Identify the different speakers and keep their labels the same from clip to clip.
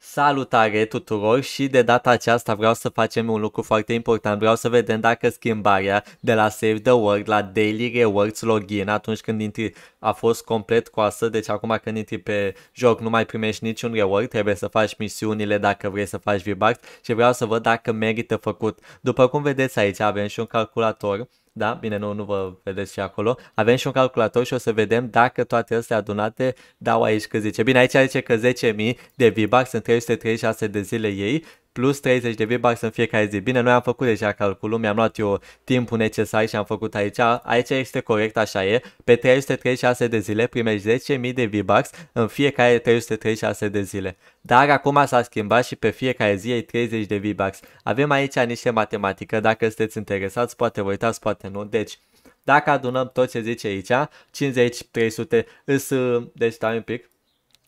Speaker 1: Salutare tuturor și de data aceasta vreau să facem un lucru foarte important. Vreau să vedem dacă schimbarea de la Save the World la Daily Rewards Login atunci când intri a fost complet coasă, deci acum când intri pe joc nu mai primești niciun reward, trebuie să faci misiunile dacă vrei să faci V-Bucks și vreau să văd dacă merită făcut. După cum vedeți aici avem și un calculator da, bine, nu, nu vă vedeți și acolo. Avem și un calculator și o să vedem dacă toate astea adunate dau aici că zice. Bine, aici zice că 10.000 de V-Bucks în 336 de zile ei, plus 30 de V-Bucks în fiecare zi. Bine, noi am făcut deja calculul, mi-am luat eu timpul necesar și am făcut aici. Aici este corect, așa e. Pe 336 de zile primești 10.000 de V-Bucks în fiecare 336 de zile. Dar acum s-a schimbat și pe fiecare zi ai 30 de V-Bucks. Avem aici niște matematică, dacă sunteți interesați, poate vă uitați, poate nu. Deci, dacă adunăm tot ce zice aici, 50, 300, îs, deci stai un pic.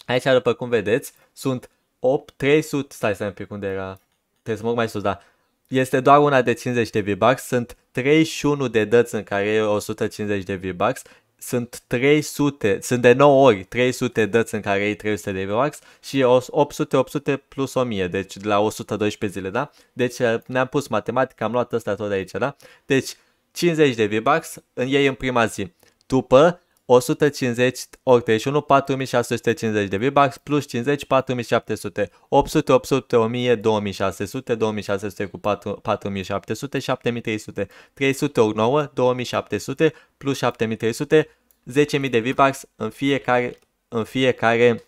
Speaker 1: Aici, după cum vedeți, sunt 8, 300, stai să un pic unde era, trebuie să mă mai sus, da. Este doar una de 50 de V-Bucks, sunt 31 de dăți în care e 150 de V-Bucks, sunt 300, sunt de 9 ori 300 dăți în care e 300 de V-Bucks și 800, 800 plus 1000, deci de la 112 zile, da? Deci ne-am pus matematica, am luat ăsta tot de aici, da? Deci 50 de V-Bucks în ei în prima zi. După 150 ori 31, 4650 de V-Bucks, plus 50, 4700, 800, 800, 1000, 2600, 2600 cu 4, 4700, 7300, 300 ori 9, 2700, plus 7300, 10.000 de V-Bucks în fiecare, în fiecare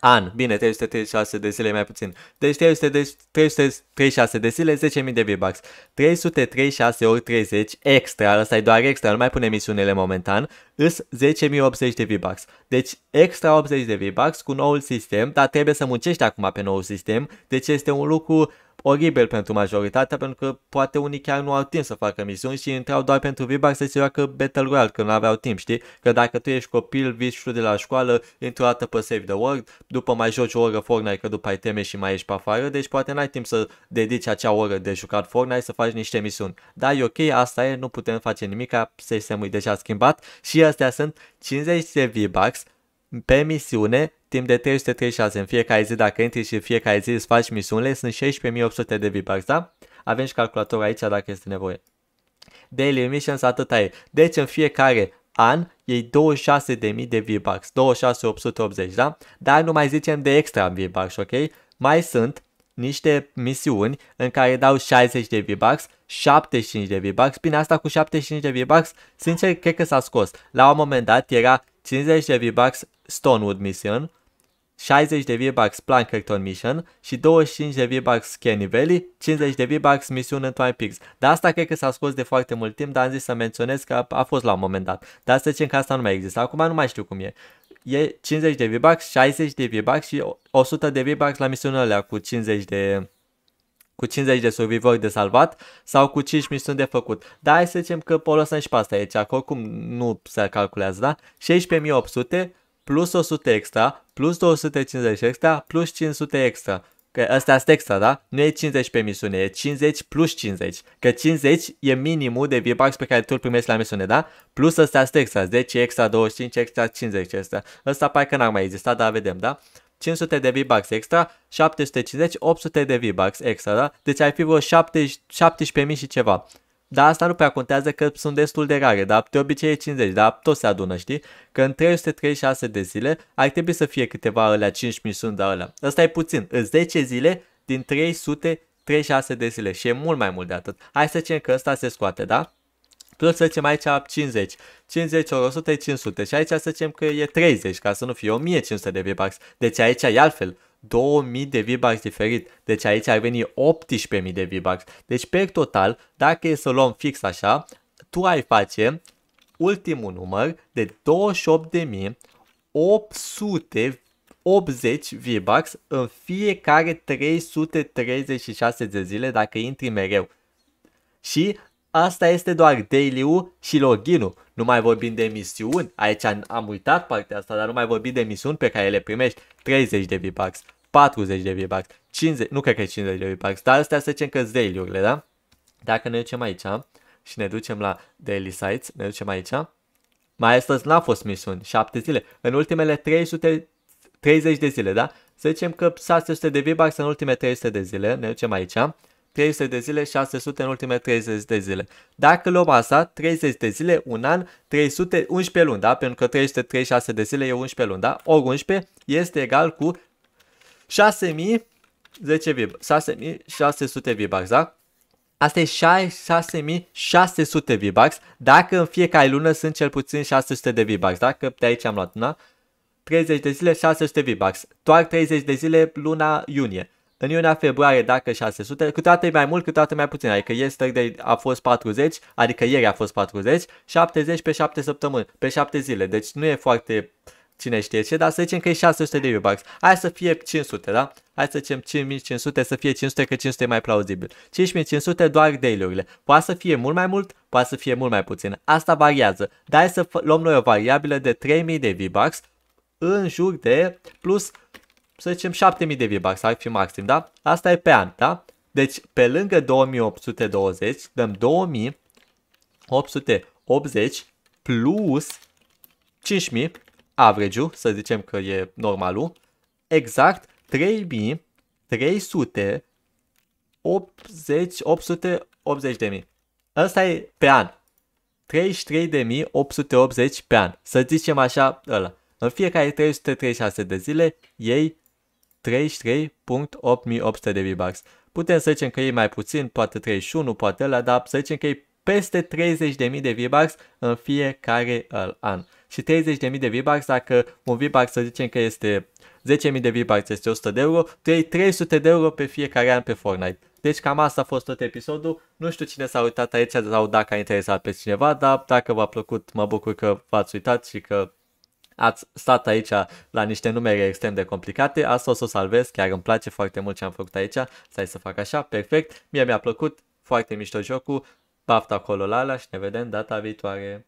Speaker 1: an. Bine, 336 de zile mai puțin. Deci 336 de zile, 10.000 de V-Bucks. 336 ori 30 extra, ăsta e doar extra, nu mai pune misiunile momentan, îs 10.080 de V-Bucks. Deci extra 80 de V-Bucks cu noul sistem, dar trebuie să muncești acum pe noul sistem, deci este un lucru oribil pentru majoritatea, pentru că poate unii chiar nu au timp să facă misiuni și intrau doar pentru V-Bucks să se joacă Battle Royale, că nu aveau timp, știi? Că dacă tu ești copil, vii și de la școală, intri o dată pe Save the World, după mai joci o oră Fortnite, că după ai teme și mai ești pe afară, deci poate n-ai timp să dedici acea oră de jucat Fortnite să faci niște misiuni. Da, e ok, asta e, nu putem face nimic, sistemul e deja schimbat și astea sunt 50 de V-Bucks pe misiune timp de 336 în fiecare zi, dacă intri și fiecare zi îți faci misiunile, sunt 16.800 de V-Bucks, da? Avem și calculator aici dacă este nevoie. Daily missions atâta e. Deci în fiecare an e 26.000 de V-Bucks, 26.880, da? Dar nu mai zicem de extra V-Bucks, ok? Mai sunt niște misiuni în care dau 60 de V-Bucks, 75 de V-Bucks. Bine, asta cu 75 de V-Bucks, sincer, cred că s-a scos. La un moment dat era 50 de V-Bucks Stonewood Mission, 60 de V-Bucks Plankerton Mission și 25 de V-Bucks Canny Valley, 50 de V-Bucks misiune în Twine Peaks. Dar asta cred că s-a scos de foarte mult timp, dar am zis să menționez că a, a fost la un moment dat. Dar să zicem că asta nu mai există. Acum nu mai știu cum e. E 50 de V-Bucks, 60 de V-Bucks și 100 de V-Bucks la misiunile alea cu 50 de cu 50 de survivori de salvat sau cu 5 misiuni de făcut. Dar hai să zicem că o lăsăm și pe asta aici, că oricum nu se calculează, da? 16.800 plus 100 extra, plus 250 extra, plus 500 extra. Că ăsta este extra, da? Nu e 50 pe misiune, e 50 plus 50. Că 50 e minimul de V-Bucks pe care tu îl primești la misiune, da? Plus ăsta este extra, 10 extra, 25 extra, 50 extra. Ăsta parcă n-ar mai exista, dar vedem, da? 500 de V-Bucks extra, 750, 800 de V-Bucks extra, da? Deci ai fi vreo 17.000 și ceva. Dar asta nu prea contează că sunt destul de rare, dar de obicei e 50, dar tot se adună, știi? Că în 336 de zile ar trebui să fie câteva alea 5 misiuni de alea. Asta e puțin, în 10 zile din 336 de zile și e mult mai mult de atât. Hai să zicem că ăsta se scoate, da? Plus să zicem aici 50. 50 ori 100 e 500 și aici să zicem că e 30 ca să nu fie 1500 de V-Bucks. Deci aici e altfel. 2000 de V-Bucks diferit. Deci aici ar veni 18.000 de V-Bucks. Deci pe total, dacă e să luăm fix așa, tu ai face ultimul număr de 28.880 V-Bucks în fiecare 336 de zile dacă intri mereu. Și Asta este doar daily-ul și login-ul. Nu mai vorbim de misiuni. Aici am uitat partea asta, dar nu mai vorbim de misiuni pe care le primești 30 de V-Bucks, 40 de V-Bucks, 50, nu cred că e 50 de V-Bucks, dar astea să zicem că daily-urile, da? Dacă ne ducem aici și ne ducem la daily sites, ne ducem aici, mai astăzi n-a fost misiuni, 7 zile. În ultimele 330 de zile, da? Să zicem că 600 de V-Bucks în ultime 300 de zile, ne ducem aici, 300 de zile, 600 în ultime 30 de zile. Dacă luăm asta, 30 de zile, un an, 300, 11 luni, da? Pentru că 336 de zile e 11 luni, da? Ori 11 este egal cu 6000 10 V, 6600 V-Bucks, da? Asta e 6600 V-Bucks dacă în fiecare lună sunt cel puțin 600 de V-Bucks, da? Că de aici am luat, da? 30 de zile, 600 V-Bucks. Doar 30 de zile luna iunie. În iunia februarie, dacă 600, câteodată e mai mult, câteodată mai puțin. Adică yesterday a fost 40, adică ieri a fost 40, 70 pe 7 săptămâni, pe 7 zile. Deci nu e foarte cine știe ce, dar să zicem că e 600 de V-Bucks. Hai să fie 500, da? Hai să zicem 5500 să fie 500, că 500 e mai plauzibil. 5500 doar daily-urile. Poate să fie mult mai mult, poate să fie mult mai puțin. Asta variază. Dar hai să luăm noi o variabilă de 3000 de V-Bucks în jur de plus, să zicem 7000 de V-Bucks, ar fi maxim, da? Asta e pe an, da? Deci, pe lângă 2820, dăm 2880 plus 5000 average să zicem că e normalul, exact 3300 80, 880 de mii. Asta e pe an. 33.880 pe an. Să zicem așa, ăla. În fiecare 336 de zile iei 33.8800 de V-Bucks. Putem să zicem că e mai puțin, poate 31, poate ăla, dar să zicem că e peste 30.000 de V-Bucks în fiecare an și 30.000 de V-Bucks dacă un V-Bucks să zicem că este 10.000 de V-Bucks este 100 de euro, tu iei 300 de euro pe fiecare an pe Fortnite. Deci cam asta a fost tot episodul. Nu știu cine s-a uitat aici sau dacă a interesat pe cineva, dar dacă v-a plăcut, mă bucur că v-ați uitat și că ați stat aici la niște numere extrem de complicate. Asta o să o salvez, chiar îmi place foarte mult ce am făcut aici. Stai să fac așa, perfect. Mie mi-a plăcut, foarte mișto jocul. Baftă acolo la ala și ne vedem data viitoare.